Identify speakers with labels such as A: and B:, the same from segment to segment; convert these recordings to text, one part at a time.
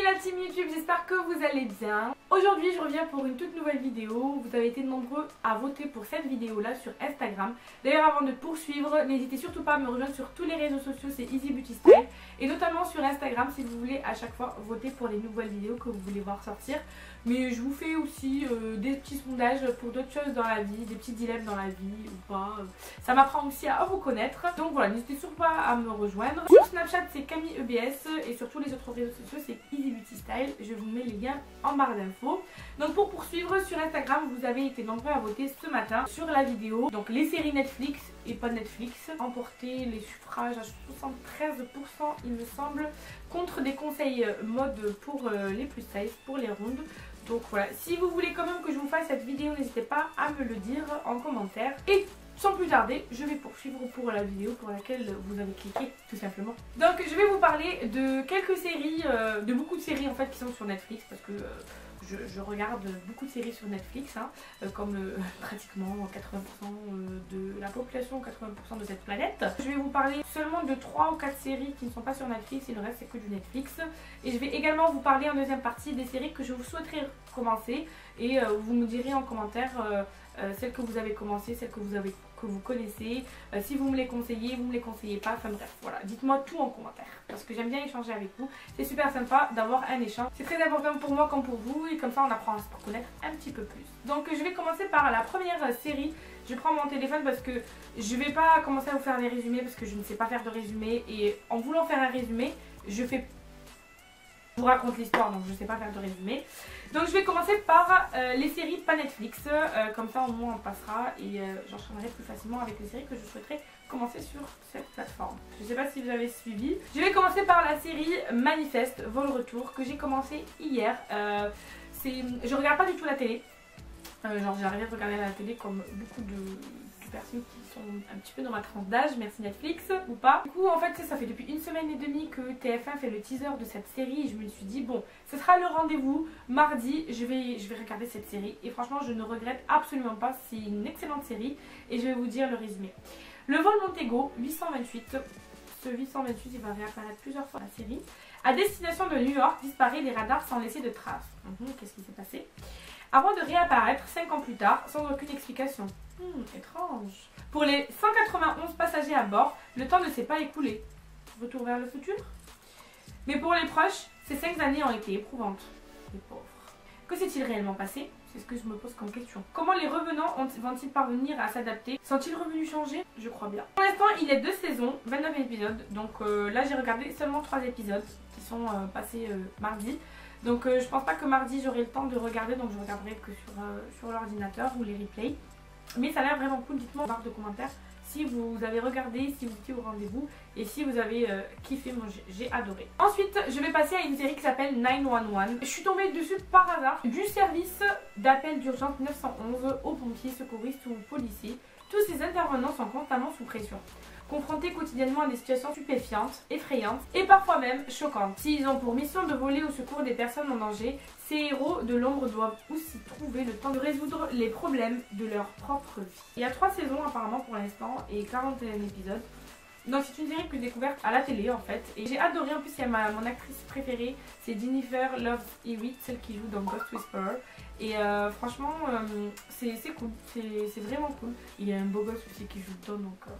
A: Hey la team YouTube, j'espère que vous allez bien. Aujourd'hui je reviens pour une toute nouvelle vidéo. Vous avez été nombreux à voter pour cette vidéo là sur Instagram. D'ailleurs avant de poursuivre, n'hésitez surtout pas à me rejoindre sur tous les réseaux sociaux, c'est Easy Beauty Style. Et notamment sur Instagram si vous voulez à chaque fois voter pour les nouvelles vidéos que vous voulez voir sortir. Mais je vous fais aussi euh, des petits sondages pour d'autres choses dans la vie, des petits dilemmes dans la vie ou pas. Ça m'apprend aussi à vous connaître. Donc voilà, n'hésitez surtout pas à me rejoindre. Sur Snapchat c'est Camille EBS et sur tous les autres réseaux sociaux c'est Easy Beauty Style. Je vous mets les liens en barre d'infos. Donc pour poursuivre sur Instagram, vous avez été nombreux à voter ce matin sur la vidéo. Donc les séries Netflix et pas Netflix emporté les suffrages à 73% il me semble contre des conseils mode pour euh, les plus safe, pour les rondes. Donc voilà, si vous voulez quand même que je vous fasse cette vidéo, n'hésitez pas à me le dire en commentaire. Et sans plus tarder, je vais poursuivre pour la vidéo pour laquelle vous avez cliqué tout simplement. Donc je vais vous parler de quelques séries, euh, de beaucoup de séries en fait qui sont sur Netflix parce que... Euh, je, regarde beaucoup de séries sur Netflix, hein, euh, comme pratiquement 80% de la population, 80% de cette planète. Je vais vous parler seulement de 3 ou 4 séries qui ne sont pas sur Netflix et le reste c'est que du Netflix. Et je vais également vous parler en deuxième partie des séries que je vous souhaiterais commencer et vous me direz en commentaire celles que vous avez commencé, celles que vous avez que vous connaissez. Euh, si vous me les conseillez, vous me les conseillez pas. Enfin bref, voilà. Dites-moi tout en commentaire. Parce que j'aime bien échanger avec vous. C'est super sympa d'avoir un échange. C'est très important pour moi comme pour vous. Et comme ça, on apprend à se connaître un petit peu plus. Donc je vais commencer par la première série. Je prends mon téléphone parce que je vais pas commencer à vous faire des résumés parce que je ne sais pas faire de résumé. Et en voulant faire un résumé, je fais vous raconte l'histoire, donc je ne sais pas faire de résumé. Donc je vais commencer par euh, les séries pas Netflix, euh, comme ça au moins on passera et euh, j'enchaînerai plus facilement avec les séries que je souhaiterais commencer sur cette plateforme. Je sais pas si vous avez suivi. Je vais commencer par la série Manifeste, Vol Retour, que j'ai commencé hier. je regarde pas du tout la télé, genre arrêté de regarder la télé comme beaucoup de personnes qui sont un petit peu dans ma tranche d'âge, merci Netflix ou pas. Du coup en fait ça fait depuis une semaine et demie que TF1 fait le teaser de cette série et je me suis dit bon ce sera le rendez-vous, mardi je vais, je vais regarder cette série et franchement je ne regrette absolument pas, c'est une excellente série et je vais vous dire le résumé. Le vol Montego 828, ce 828 il va réapparaître plusieurs fois dans la série, à destination de New York disparaît des radars sans laisser de traces. Mhm, qu'est-ce qui s'est passé? Avant de réapparaître 5 ans plus tard sans aucune explication. Hmm, étrange. Pour les 191 passagers à bord, le temps ne s'est pas écoulé. Retour vers le futur? Mais pour les proches, ces 5 années ont été éprouvantes. Les pauvres. Que s'est-il réellement passé? C'est ce que je me pose comme question. Comment les revenants vont-ils parvenir à s'adapter? Sont-ils revenus changer? Je crois bien. Pour l'instant, il y a deux saisons, 29 épisodes. Donc euh, là, j'ai regardé seulement 3 épisodes qui sont euh, passés euh, mardi. Donc je pense pas que mardi j'aurai le temps de regarder, donc je regarderai que sur, sur l'ordinateur ou les replays. Mais ça a l'air vraiment cool, dites-moi en barre de commentaires si vous avez regardé, si vous étiez au rendez-vous et si vous avez euh, kiffé, moi j'ai adoré. Ensuite, je vais passer à une série qui s'appelle 911. Je suis tombée dessus par hasard du service d'appel d'urgence 911 aux pompiers, secouristes ou policiers. Tous ces intervenants sont constamment sous pression confrontés quotidiennement à des situations stupéfiantes, effrayantes et parfois même choquantes. S'ils ont pour mission de voler au secours des personnes en danger, ces héros de l'ombre doivent aussi trouver le temps de résoudre les problèmes de leur propre vie. Il y a trois saisons apparemment pour l'instant et 41 épisodes. Donc c'est une série que j'ai découverte à la télé en fait et j'ai adoré en plus il y a ma, mon actrice préférée c'est Jennifer Love Hewitt celle qui joue dans Ghost Whisperer et euh, franchement euh, c'est cool c'est vraiment cool il y a un beau gosse aussi qui joue dedans donc euh,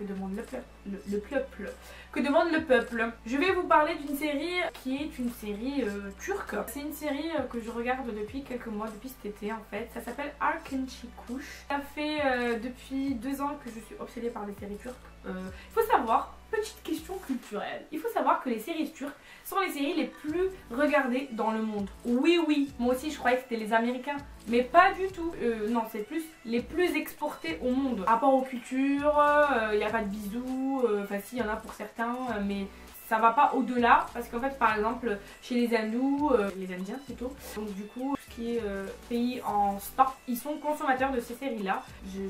A: que demande le peuple, le, peuple Que demande le peuple? Je vais vous parler d'une série qui est une série euh, turque. C'est une série euh, que je regarde depuis quelques mois, depuis cet été en fait. Ça s'appelle Arkenchi Kush. Ça fait euh, depuis deux ans que je suis obsédée par les séries turques. Il faut savoir petite question culturelle. Il faut savoir que les séries turques sont les séries les plus regardées dans le monde. Oui, oui, moi aussi je croyais que c'était les Américains, mais pas du tout. Euh, non, c'est plus les plus exportés au monde. Rapport aux cultures, il euh, n'y a pas de bisous, euh, enfin si, il y en a pour certains, mais ça va pas au-delà parce qu'en fait par exemple chez les Hindous, euh, les Indiens plutôt, donc du coup euh, pays en sport, ils sont consommateurs de ces séries là.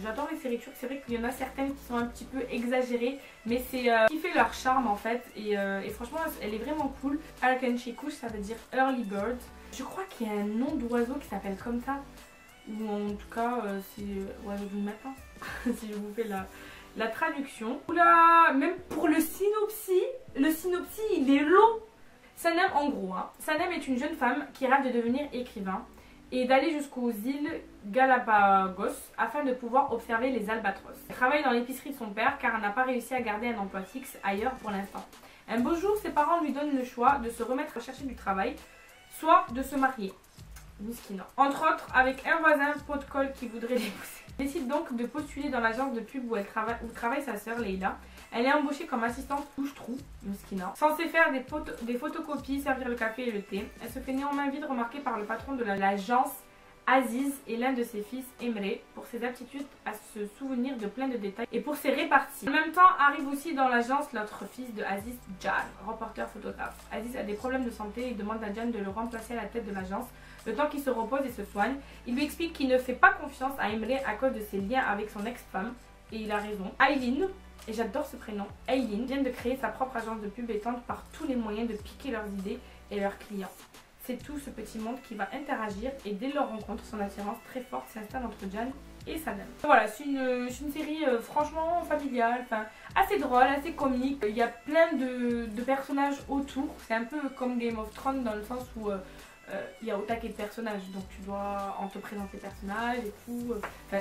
A: J'adore les séries turques, c'est vrai qu'il y en a certaines qui sont un petit peu exagérées mais c'est euh, qui fait leur charme en fait et, franchement elle est vraiment cool. Alkenchikush ça veut dire early bird. Je crois qu'il y a un nom d'oiseau qui s'appelle comme ça ou en tout cas c'est oiseau du matin si je vous fais la la traduction. Oula, même pour le synopsis, le synopsis il est long. Sanem, en gros, hein, Sanem est une jeune femme qui rêve de devenir écrivain et d'aller jusqu'aux îles Galapagos afin de pouvoir observer les albatros. Elle travaille dans l'épicerie de son père car elle n'a pas réussi à garder un emploi fixe ailleurs pour l'instant. Un beau jour, ses parents lui donnent le choix de se remettre à chercher du travail, soit de se marier. Entre autres, avec un voisin pot de colle qui voudrait l'épouser. Décide donc de postuler dans l'agence de pub où, travaille, sa sœur Leila. Elle est embauchée comme assistante touche-trou, Muskina, censée faire des, des photocopies, servir le café et le thé. Elle se fait néanmoins vite remarquer par le patron de l'agence Aziz et l'un de ses fils, Emre, pour ses aptitudes à se souvenir de plein de détails et pour ses réparties. En même temps, arrive aussi dans l'agence l'autre fils de Aziz, Jan, reporter photographe. Aziz a des problèmes de santé et demande à Jan de le remplacer à la tête de l'agence le temps qu'il se repose et se soigne. Il lui explique qu'il ne fait pas confiance à Emre à cause de ses liens avec son ex-femme et il a raison. Aileen, et j'adore ce prénom, Aileen, vient de créer sa propre agence de pub et tente par tous les moyens de piquer leurs idées et leurs clients. C'est tout ce petit monde qui va interagir et dès leur rencontre, son attirance très forte s'installe entre Jan et Saddam. Voilà, c'est une, série euh, franchement familiale, assez drôle, assez comique. Il y a plein de, personnages autour. C'est un peu comme Game of Thrones dans le sens où euh, euh, il y a au taquet de personnages, donc tu dois en te présenter personnages et tout.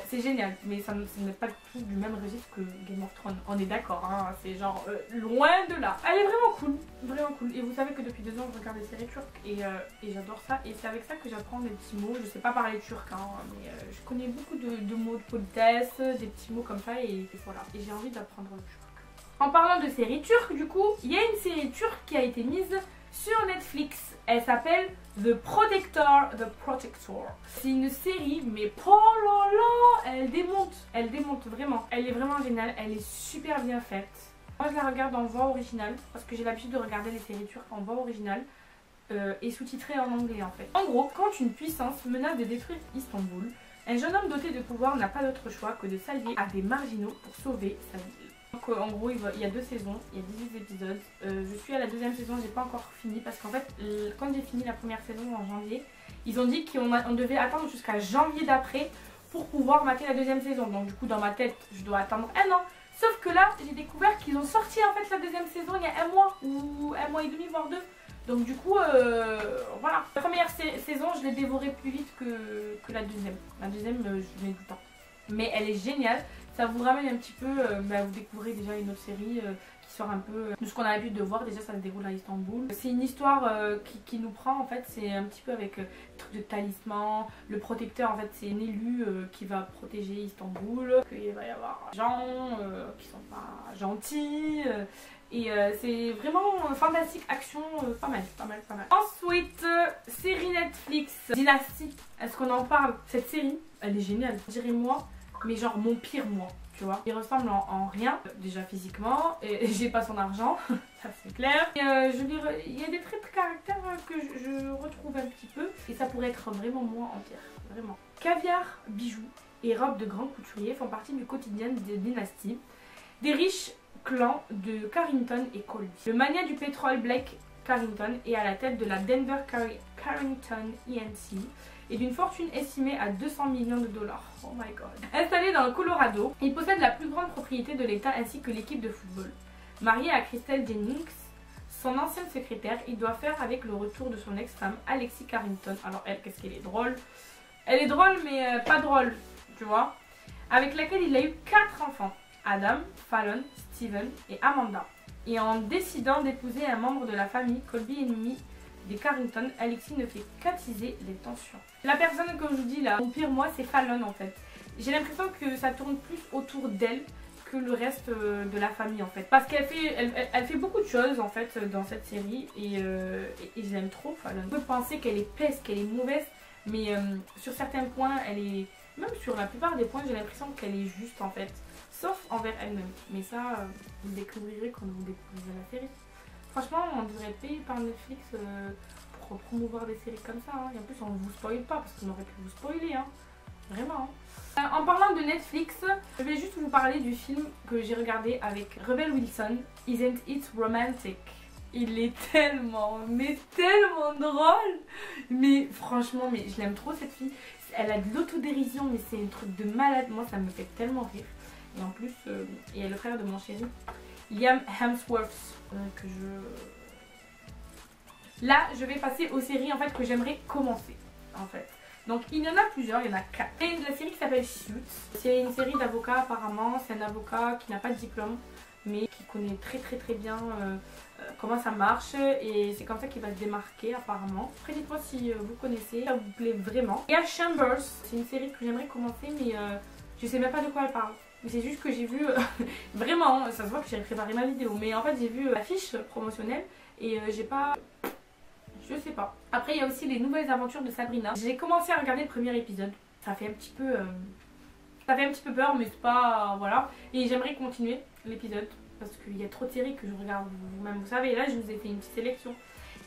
A: C'est génial, mais ça, n'est pas tout du même registre que Game of Thrones. On est d'accord, hein, c'est genre loin de là. Elle est vraiment cool, Et vous savez que depuis deux ans, je regarde des séries turques et, j'adore ça. Et c'est avec ça que j'apprends des petits mots. Je sais pas parler turc, hein, mais je connais beaucoup de, mots de politesse, des petits mots comme ça, et, voilà. Et j'ai envie d'apprendre le turc. En parlant de séries turques, du coup, il y a une série turque qui a été mise sur Netflix. Elle s'appelle The Protector, The Protector. C'est une série, mais oh là là, elle démonte, elle démonte vraiment. Elle est vraiment géniale, elle est super bien faite. Moi je la regarde en voix originale, parce que j'ai l'habitude de regarder les séries turques en voix originale. Euh, et sous-titrée en anglais en fait. En gros, quand une puissance menace de détruire Istanbul, un jeune homme doté de pouvoir n'a pas d'autre choix que de s'allier à des marginaux pour sauver sa ville. Donc euh, en gros il, y a deux saisons, il y a 18 épisodes. Euh, je suis à la deuxième saison, j'ai pas encore fini parce qu'en fait quand j'ai fini la première saison en janvier, ils ont dit qu'on devait attendre jusqu'à janvier d'après pour pouvoir mater la deuxième saison. Donc du coup dans ma tête je dois attendre un an. Sauf que là j'ai découvert qu'ils ont sorti en fait la deuxième saison il y a un mois ou un mois et demi voire deux. Donc du coup, euh, voilà. La première saison, je l'ai dévorée plus vite que, la deuxième. La deuxième, je mets du temps. Mais elle est géniale ça vous ramène un petit peu, euh, bah, vous découvrez déjà une autre série euh, qui sort un peu euh, de ce qu'on a l'habitude de voir. Déjà, ça se déroule à Istanbul. C'est une histoire qui, nous prend en fait, c'est un petit peu avec le truc de talisman. Le protecteur, en fait, c'est un élu qui va protéger Istanbul. Il va y avoir gens qui sont pas gentils. Et c'est vraiment fantastique, action, pas mal, pas mal, pas mal. Ensuite, série Netflix, Dynasty. Est-ce qu'on en parle? Cette série, elle est géniale. Dirais-moi, mais genre mon pire moi, tu vois. Il ressemble en, rien, déjà physiquement, et, j'ai pas son argent, ça c'est clair. Et, euh, je il y a des traits de caractère que je, retrouve un petit peu, et ça pourrait être vraiment moi entière, vraiment. Caviar, bijoux et robes de grands couturiers font partie du quotidien des dynasties, des riches clans de Carrington et Colby. Le mania du pétrole Blake Carrington est à la tête de la Denver Carrington ENC et d'une fortune estimée à 200 millions de dollars. Oh my god. Installé dans le Colorado, il possède la plus grande propriété de l'État ainsi que l'équipe de football. Marié à Christelle Jennings, son ancienne secrétaire, il doit faire avec le retour de son ex-femme Alexis Carrington. Alors elle, qu'est-ce qu'elle est drôle Elle est drôle mais euh, pas drôle, tu vois. Avec laquelle il a eu 4 enfants. Adam, Fallon, Steven et Amanda. Et en décidant d'épouser un membre de la famille, Colby ennemi Carrington, Alexis ne fait qu'attiser les tensions. La personne, comme je vous dis là, au pire moi, c'est Fallon en fait. J'ai l'impression que ça tourne plus autour d'elle que le reste euh, de la famille en fait. Parce qu'elle fait, elle, fait beaucoup de choses en fait dans cette série et, euh, trop Fallon. On peut penser qu'elle est peste, qu'elle est mauvaise, mais euh, sur certains points, elle est... Même sur la plupart des points, j'ai l'impression qu'elle est juste en fait. Sauf envers elle-même. Mais ça, vous découvrirez quand vous découvrirez la série. Franchement, on devrait payer par Netflix euh, pour promouvoir des séries comme ça. Hein. Et en plus, on ne vous spoil pas parce qu'on aurait pu vous spoiler. Hein. Vraiment. Hein. Euh, en parlant de Netflix, je vais juste vous parler du film que j'ai regardé avec Rebel Wilson, Isn't It Romantic? Il est tellement, mais tellement drôle Mais franchement, mais je l'aime trop cette fille. Elle a de l'autodérision, mais c'est un truc de malade. Moi, ça me fait tellement rire. Et en plus, euh, y a le frère de mon chéri, Liam Hemsworth, euh, que je... Là, je vais passer aux séries en fait que j'aimerais commencer en fait. Donc il y en a plusieurs, il y en a quatre. Et la série qui s'appelle Suits. C'est une série d'avocats apparemment. C'est un avocat qui n'a pas de diplôme mais qui connaît très très très bien euh, euh, comment ça marche et c'est comme ça qu'il va se démarquer apparemment. Après dites-moi si vous connaissez, ça vous plaît vraiment. Il y a Chambers, c'est une série que j'aimerais commencer mais je sais même pas de quoi elle parle. Mais c'est juste que j'ai vu, vraiment, ça se voit que j'ai préparé ma vidéo, mais en fait j'ai vu la fiche promotionnelle et j'ai pas... Je sais pas. Après il y a aussi les nouvelles aventures de Sabrina. J'ai commencé à regarder le premier épisode. Ça fait un petit peu... ça fait un petit peu peur mais c'est pas... Voilà. Et j'aimerais continuer l'épisode parce qu'il y a trop de séries que je regarde vous-même, vous savez. Là, je vous ai fait une petite sélection.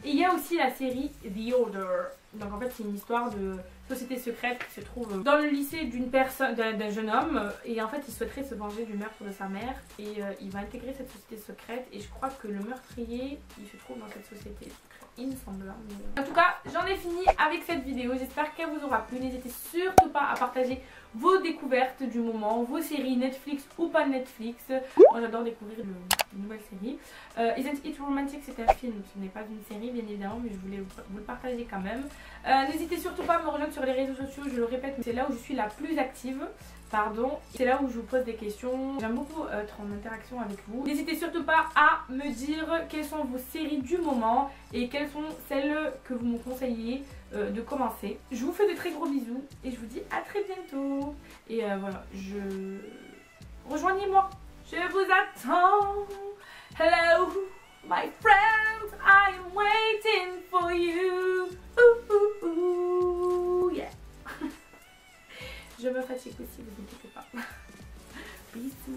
A: Et il y a aussi la série The Order. Donc en fait, c'est une histoire de société secrète qui se trouve dans le lycée d'une personne, d'un jeune homme. Et en fait, il souhaiterait se venger du meurtre de sa mère. Et euh, il va intégrer cette société secrète. Et je crois que le meurtrier, il se trouve dans cette société secrète. Il me semble. Hein, en tout cas, j'en ai fini avec cette vidéo. J'espère qu'elle vous aura plu. N'hésitez surtout pas à partager vos découvertes du moment, vos séries Netflix ou pas Netflix. Moi j'adore découvrir de nouvelles séries. Euh, Isn't It Romantic? C'est un film, ce n'est pas une série bien évidemment mais je voulais vous le partager quand même. Euh, n'hésitez surtout pas à me rejoindre sur les réseaux sociaux, je le répète, c'est là où je suis la plus active. Pardon, c'est là où je vous pose des questions. J'aime beaucoup être en interaction avec vous. N'hésitez surtout pas à me dire quelles sont vos séries du moment et quelles sont celles que vous me conseillez euh, de commencer. Je vous fais de très gros bisous et je vous dis à très bientôt. Et euh, voilà, je... Rejoignez-moi. Je vous attends. Hello, my friends, I am waiting for you. pratique aussi, vous inquiétez pas. Bisous